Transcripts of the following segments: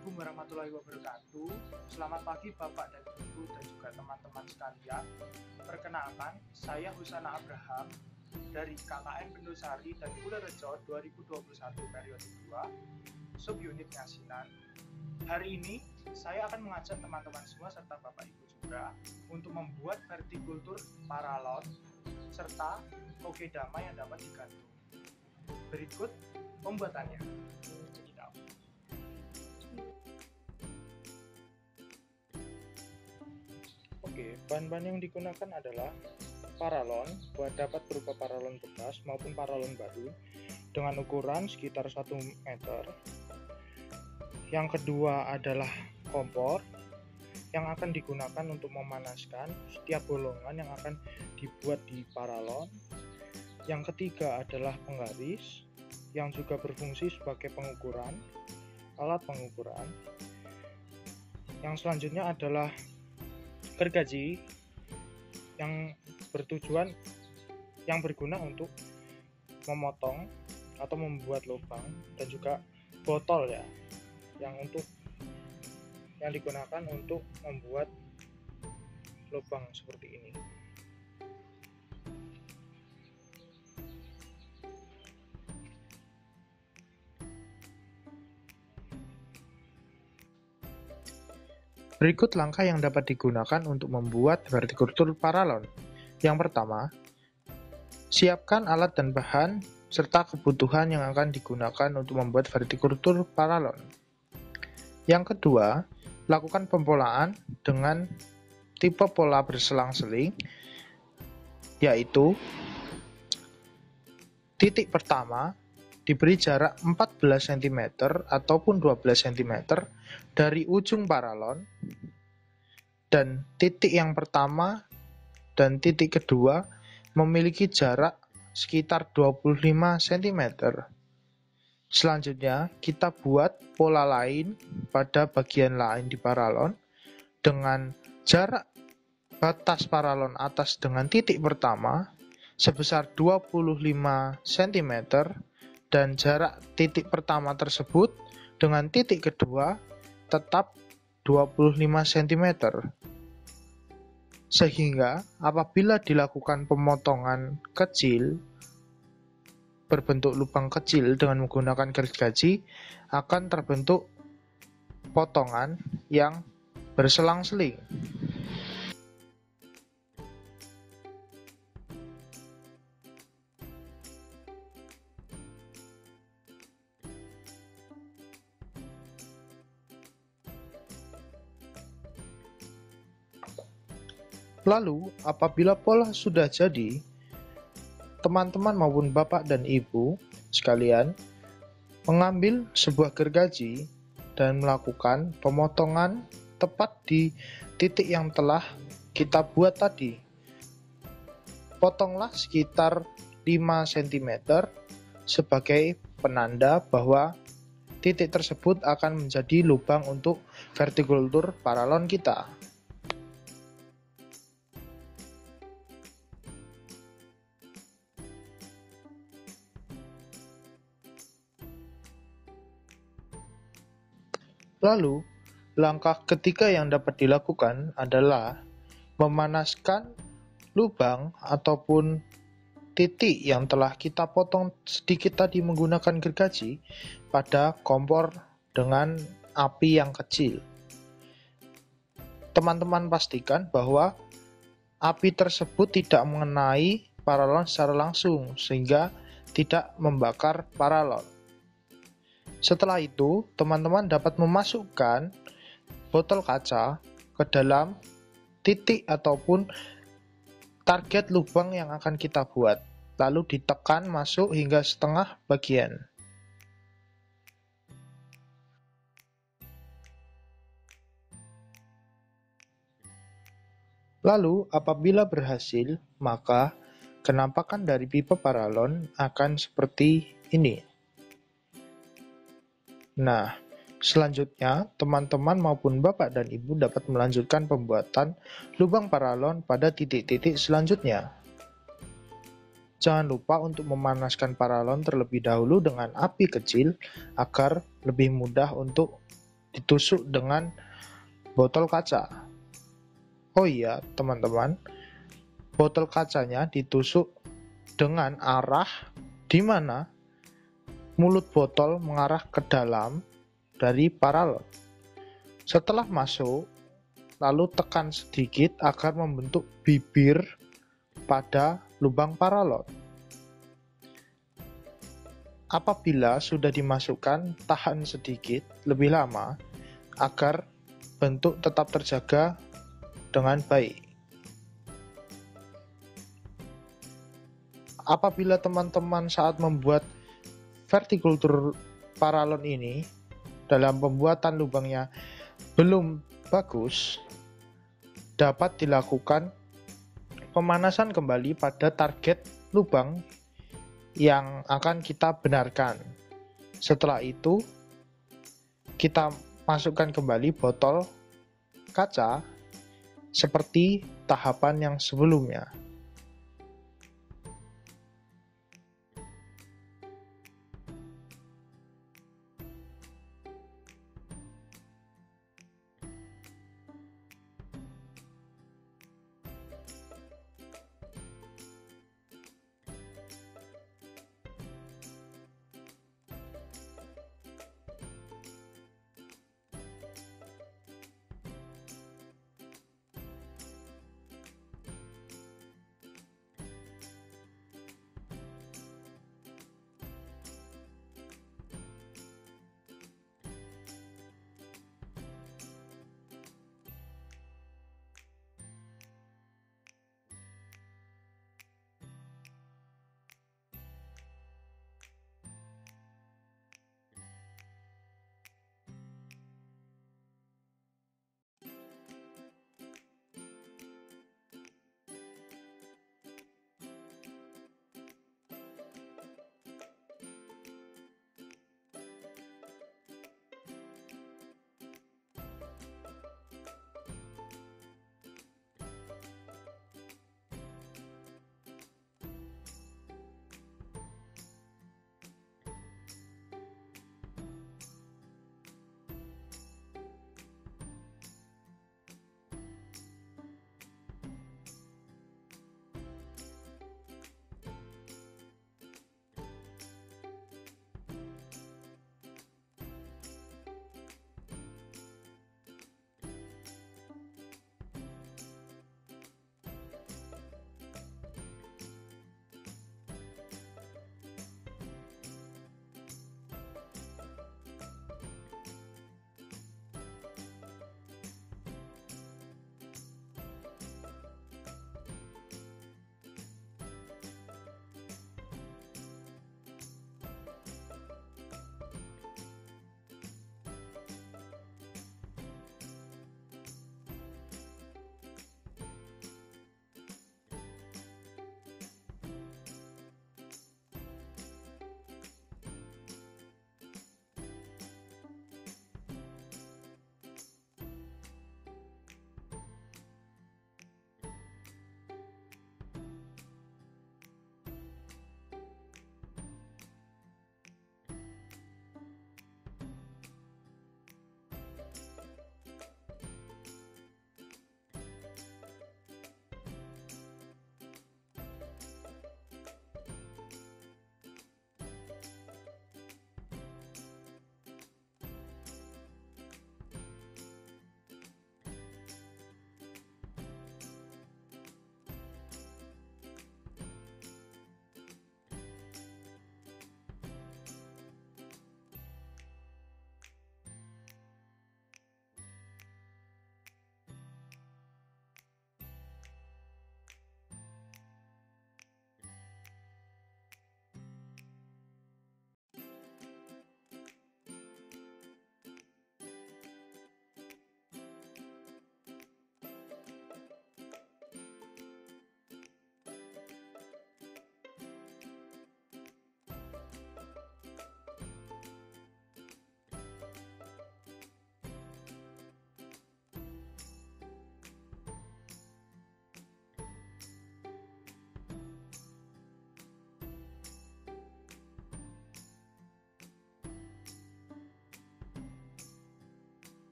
Assalamualaikum warahmatullahi wabarakatuh. Selamat pagi Bapak dan Ibu dan juga teman-teman sekalian. Perkenalkan, saya Husana Abraham dari KKN Bendosari dan Rejo 2021 periode 2, subunit Ngasinan. Hari ini saya akan mengajak teman-teman semua serta Bapak Ibu juga untuk membuat vertikultur paralon serta kokedama yang dapat digantung. Berikut pembuatannya. Oke, bahan-bahan yang digunakan adalah paralon, buat dapat berupa paralon bekas maupun paralon baru dengan ukuran sekitar 1 meter. Yang kedua adalah kompor yang akan digunakan untuk memanaskan setiap bolongan yang akan dibuat di paralon. Yang ketiga adalah penggaris yang juga berfungsi sebagai pengukuran, alat pengukuran. Yang selanjutnya adalah gergaji yang bertujuan yang berguna untuk memotong atau membuat lubang dan juga botol ya yang untuk yang digunakan untuk membuat lubang seperti ini Berikut langkah yang dapat digunakan untuk membuat vertikultur paralon. Yang pertama, siapkan alat dan bahan serta kebutuhan yang akan digunakan untuk membuat vertikultur paralon. Yang kedua, lakukan pempolaan dengan tipe pola berselang-seling, yaitu titik pertama diberi jarak 14 cm ataupun 12 cm dari ujung paralon dan titik yang pertama dan titik kedua memiliki jarak sekitar 25 cm. Selanjutnya, kita buat pola lain pada bagian lain di paralon dengan jarak batas paralon atas dengan titik pertama sebesar 25 cm dan jarak titik pertama tersebut dengan titik kedua tetap 25 cm. Sehingga apabila dilakukan pemotongan kecil berbentuk lubang kecil dengan menggunakan gergaji akan terbentuk potongan yang berselang-seling. Lalu, apabila pola sudah jadi, teman-teman maupun bapak dan ibu sekalian mengambil sebuah gergaji dan melakukan pemotongan tepat di titik yang telah kita buat tadi. Potonglah sekitar 5 cm sebagai penanda bahwa titik tersebut akan menjadi lubang untuk vertikultur paralon kita. Lalu, langkah ketiga yang dapat dilakukan adalah memanaskan lubang ataupun titik yang telah kita potong sedikit tadi menggunakan gergaji pada kompor dengan api yang kecil. Teman-teman pastikan bahwa api tersebut tidak mengenai paralon secara langsung sehingga tidak membakar paralon. Setelah itu, teman-teman dapat memasukkan botol kaca ke dalam titik ataupun target lubang yang akan kita buat, lalu ditekan masuk hingga setengah bagian. Lalu, apabila berhasil, maka kenampakan dari pipa paralon akan seperti ini. Nah, selanjutnya teman-teman maupun bapak dan ibu dapat melanjutkan pembuatan lubang paralon pada titik-titik selanjutnya. Jangan lupa untuk memanaskan paralon terlebih dahulu dengan api kecil agar lebih mudah untuk ditusuk dengan botol kaca. Oh iya, teman-teman, botol kacanya ditusuk dengan arah di mana mulut botol mengarah ke dalam dari paralon. Setelah masuk, lalu tekan sedikit agar membentuk bibir pada lubang paralon. Apabila sudah dimasukkan, tahan sedikit lebih lama agar bentuk tetap terjaga dengan baik. Apabila teman-teman saat membuat vertikultur paralon ini dalam pembuatan lubangnya belum bagus, dapat dilakukan pemanasan kembali pada target lubang yang akan kita benarkan. Setelah itu, kita masukkan kembali botol kaca seperti tahapan yang sebelumnya.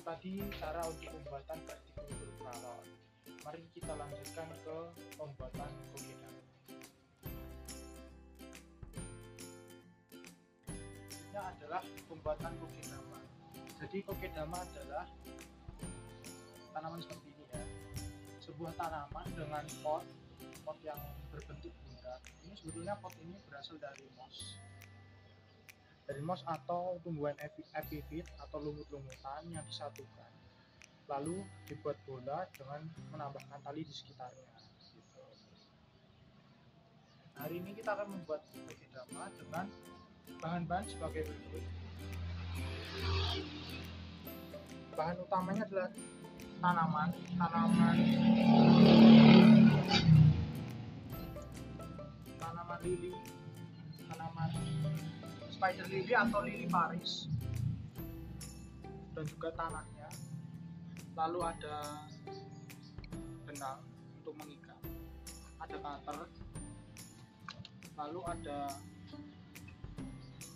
Itu tadi cara untuk pembuatan vertikultur paralon. Mari kita lanjutkan ke pembuatan kokedama. Ini adalah pembuatan kokedama. Jadi kokedama adalah tanaman seperti ini ya. Sebuah tanaman dengan pot, pot yang berbentuk bulat. Ini sebetulnya pot ini berasal dari moss dari atau tumbuhan epifit atau lumut-lumutan yang disatukan lalu dibuat bola dengan menambahkan tali di sekitarnya gitu. hari ini kita akan membuat drama dengan bahan-bahan sebagai berikut bahan utamanya adalah tanaman tanaman tanaman lili tanaman spider lily atau lili Paris. Dan juga tanahnya. Lalu ada benang untuk mengikat. Ada cutter. Lalu ada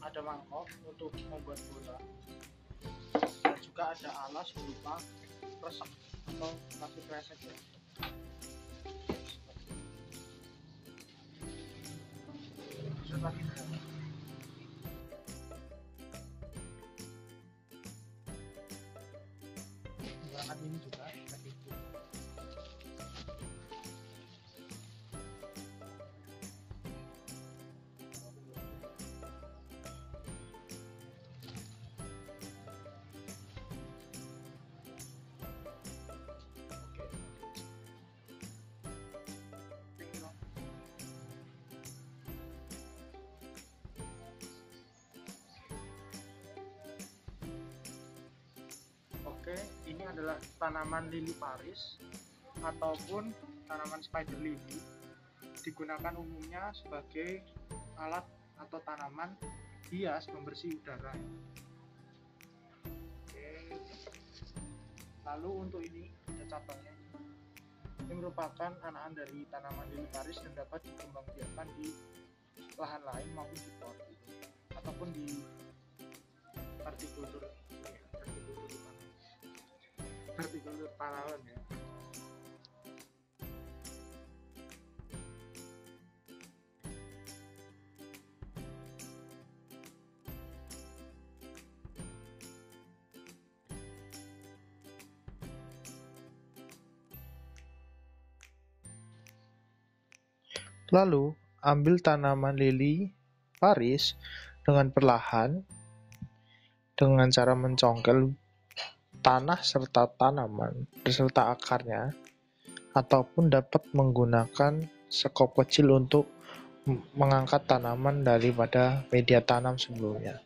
ada mangkok untuk membuat bola. Dan juga ada alas berupa resep atau plastik kresek ya. Seperti ini Oke, ini adalah tanaman lili Paris ataupun tanaman spider lily. Digunakan umumnya sebagai alat atau tanaman hias pembersih udara. Oke. Lalu untuk ini ada cabangnya. Ini merupakan anakan dari tanaman lili Paris dan dapat dikembangbiakkan di lahan lain maupun di pot ataupun di hortikultur paralon ya. Lalu, ambil tanaman lili Paris dengan perlahan dengan cara mencongkel tanah serta tanaman beserta akarnya, ataupun dapat menggunakan sekop kecil untuk mengangkat tanaman daripada media tanam sebelumnya.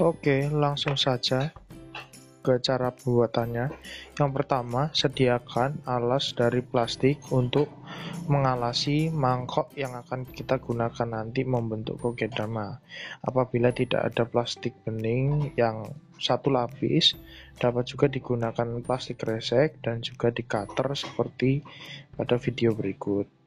Oke, langsung saja ke cara pembuatannya. Yang pertama, sediakan alas dari plastik untuk mengalasi mangkok yang akan kita gunakan nanti membentuk kokedama. Apabila tidak ada plastik bening yang satu lapis, dapat juga digunakan plastik resek dan juga di cutter seperti pada video berikut.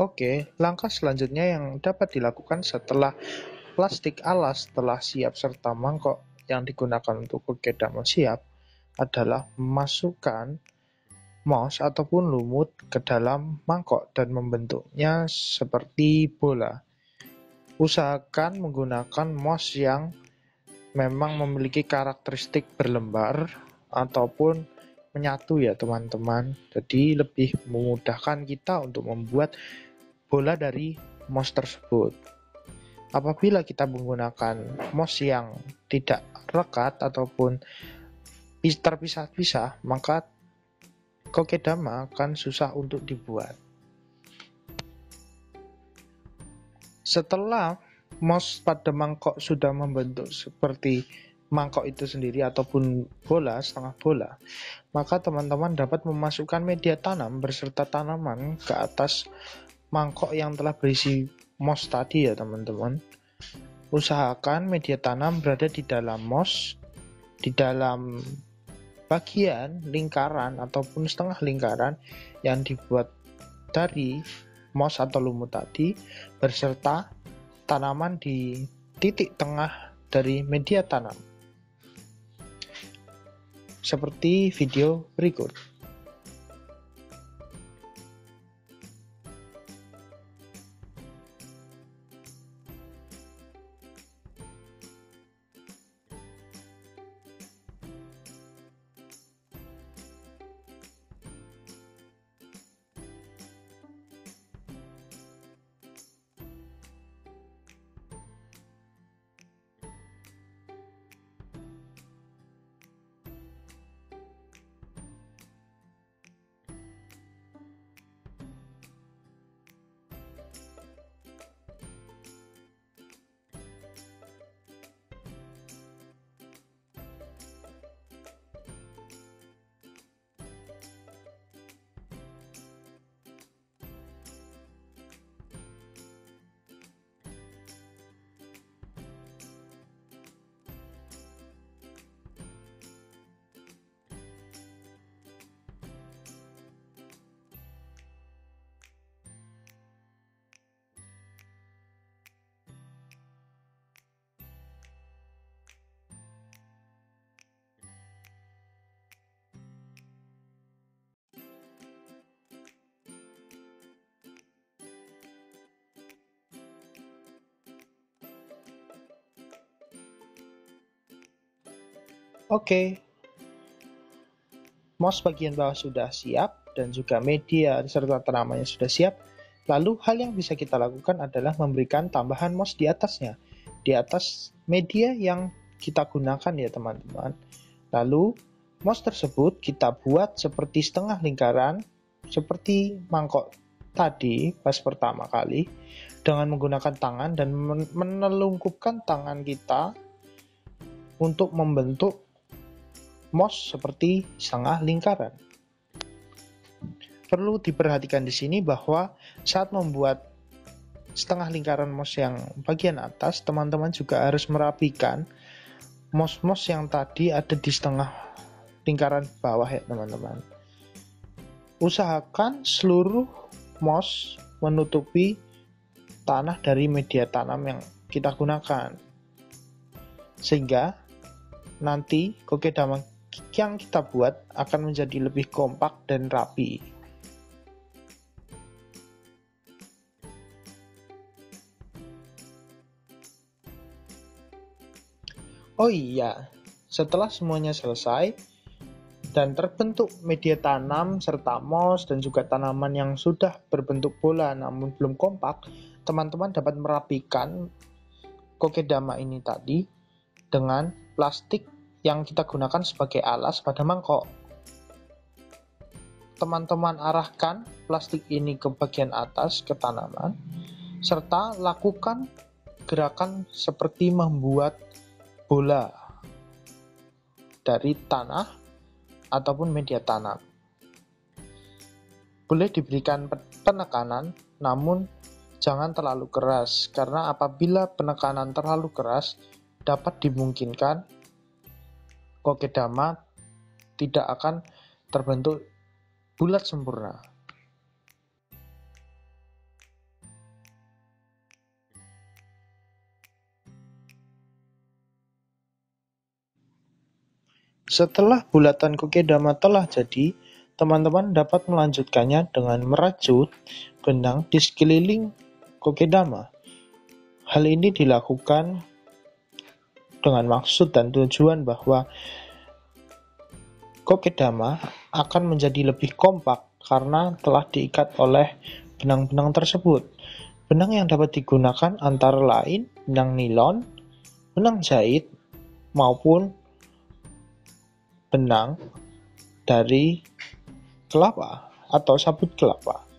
Oke, langkah selanjutnya yang dapat dilakukan setelah plastik alas telah siap serta mangkok yang digunakan untuk kokedama siap adalah memasukkan mouse ataupun lumut ke dalam mangkok dan membentuknya seperti bola. Usahakan menggunakan mouse yang memang memiliki karakteristik berlembar ataupun menyatu ya teman-teman. Jadi lebih memudahkan kita untuk membuat bola dari mouse tersebut. Apabila kita menggunakan mouse yang tidak rekat ataupun terpisah-pisah, maka kokedama akan susah untuk dibuat. Setelah mouse pada mangkok sudah membentuk seperti mangkok itu sendiri ataupun bola, setengah bola, maka teman-teman dapat memasukkan media tanam beserta tanaman ke atas mangkok yang telah berisi mos tadi ya teman-teman. Usahakan media tanam berada di dalam mos, di dalam bagian lingkaran ataupun setengah lingkaran yang dibuat dari mos atau lumut tadi berserta tanaman di titik tengah dari media tanam seperti video berikut. Oke. Mouse bagian bawah sudah siap dan juga media serta tanamannya sudah siap. Lalu hal yang bisa kita lakukan adalah memberikan tambahan mouse di atasnya. Di atas media yang kita gunakan ya teman-teman. Lalu mouse tersebut kita buat seperti setengah lingkaran seperti mangkok tadi pas pertama kali dengan menggunakan tangan dan menelungkupkan tangan kita untuk membentuk MOS seperti setengah lingkaran. Perlu diperhatikan di sini bahwa saat membuat setengah lingkaran MOS yang bagian atas, teman-teman juga harus merapikan MOS-MOS yang tadi ada di setengah lingkaran bawah ya teman-teman. Usahakan seluruh MOS menutupi tanah dari media tanam yang kita gunakan. Sehingga nanti kokedama yang kita buat akan menjadi lebih kompak dan rapi. Oh iya, setelah semuanya selesai dan terbentuk media tanam serta mos dan juga tanaman yang sudah berbentuk bola namun belum kompak, teman-teman dapat merapikan kokedama ini tadi dengan plastik yang kita gunakan sebagai alas pada mangkok. Teman-teman arahkan plastik ini ke bagian atas ke tanaman, serta lakukan gerakan seperti membuat bola dari tanah ataupun media tanam. Boleh diberikan penekanan, namun jangan terlalu keras, karena apabila penekanan terlalu keras dapat dimungkinkan kokedama tidak akan terbentuk bulat sempurna. Setelah bulatan kokedama telah jadi, teman-teman dapat melanjutkannya dengan merajut benang di sekeliling kokedama. Hal ini dilakukan dengan maksud dan tujuan bahwa kokedama akan menjadi lebih kompak karena telah diikat oleh benang-benang tersebut. Benang yang dapat digunakan antara lain benang nilon, benang jahit, maupun benang dari kelapa atau sabut kelapa.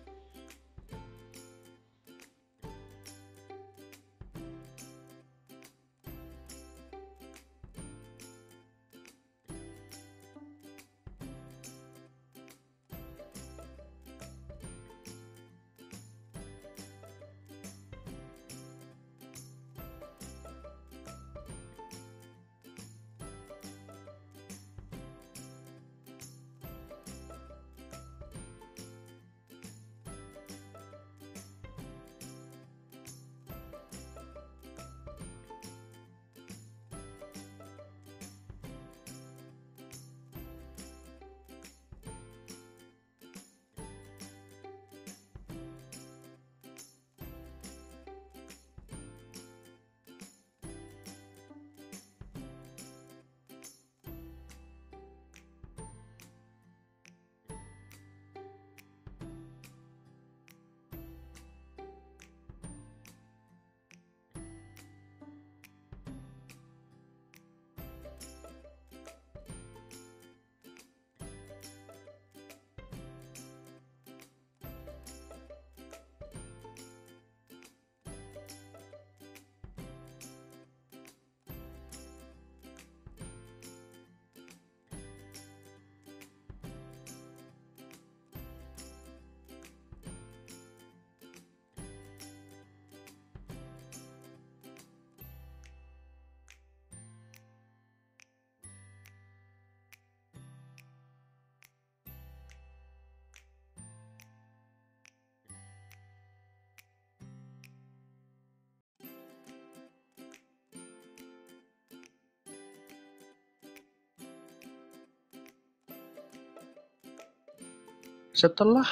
Setelah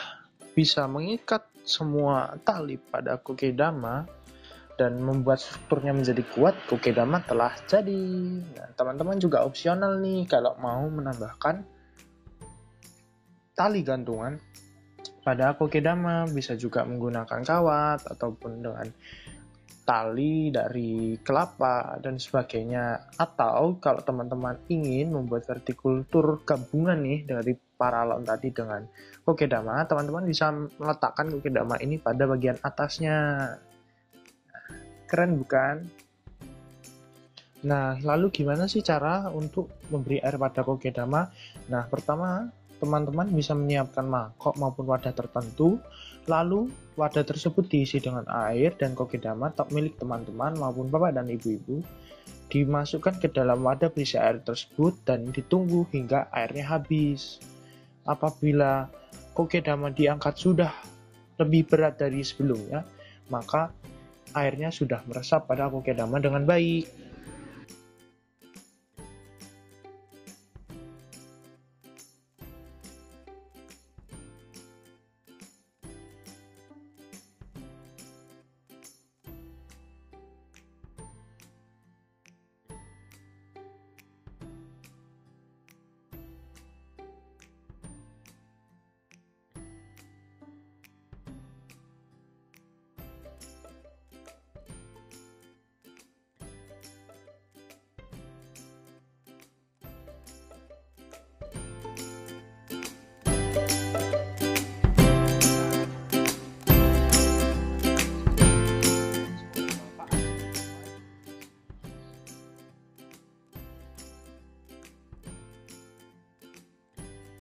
bisa mengikat semua tali pada kokedama dan membuat strukturnya menjadi kuat, kokedama telah jadi. Nah, teman-teman juga opsional nih kalau mau menambahkan tali gantungan pada kokedama, bisa juga menggunakan kawat ataupun dengan tali dari kelapa dan sebagainya. Atau kalau teman-teman ingin membuat vertikultur gabungan nih dari paralon tadi dengan kokedama, teman-teman bisa meletakkan kokedama ini pada bagian atasnya. Keren bukan? Nah, lalu gimana sih cara untuk memberi air pada kokedama? Nah, pertama, teman-teman bisa menyiapkan mangkok maupun wadah tertentu, lalu wadah tersebut diisi dengan air dan kokedama tak milik teman-teman maupun bapak dan ibu-ibu, dimasukkan ke dalam wadah berisi air tersebut dan ditunggu hingga airnya habis apabila kokedama diangkat sudah lebih berat dari sebelumnya, maka airnya sudah meresap pada kokedama dengan baik.